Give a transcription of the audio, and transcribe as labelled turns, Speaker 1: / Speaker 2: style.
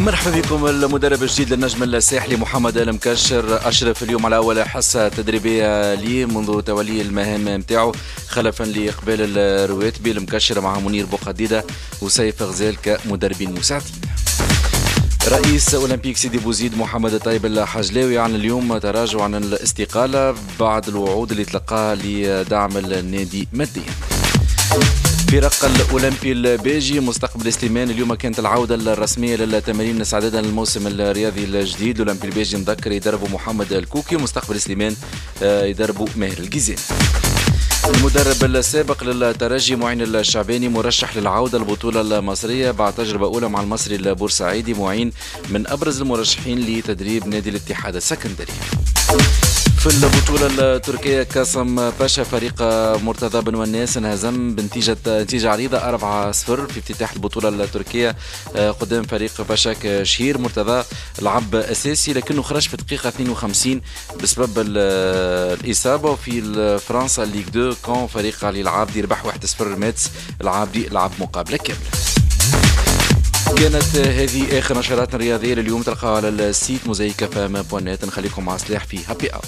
Speaker 1: مرحبا بكم المدرب الجديد للنجم الساحلي محمد المكشر أشرف اليوم على أول حصة تدريبية لي منذ تولي المهام نتاعو خلفا لإقبال الرواتبي المكشر مع منير بوقديدة وسيف غزال كمدربين مساعدين رئيس أولمبيك سيدي بوزيد محمد طيب الحجلاوي اعلن اليوم تراجع عن الاستقالة بعد الوعود اللي تلقاها لدعم النادي ماديا. فرق الأولمبي البيجي مستقبل سليمان اليوم كانت العودة الرسمية للتمارين استعدادا للموسم الرياضي الجديد. الأولمبي البيجي مذكر يدربوا محمد الكوكي مستقبل سليمان آه، يدربوا ماهر الجيزان المدرب السابق للترجي معين الشعباني مرشح للعودة البطولة المصرية بعد تجربة أولى مع المصري البورسعيدي معين من أبرز المرشحين لتدريب نادي الاتحاد السكندري. في البطولة التركية كاسم باشا فريق مرتضى بن وناس انهزم بنتيجة نتيجة عريضة 4 0 في افتتاح البطولة التركية. آه، قدام فريق باشاك شهير مرتضى لعب أساسي لكنه خرج في الدقيقة 52 بسبب الإصابة. وفي فرنسا Ligue 2 Caen فريق علي العابدي ربح 1 0 Metz العابدي لعب مقابلة كاملة. كانت هذه آخر نشراتنا الرياضيه لليوم تلقاها على ال site Mosaïque FM point net نخليكم مع سلاح في Happy Hour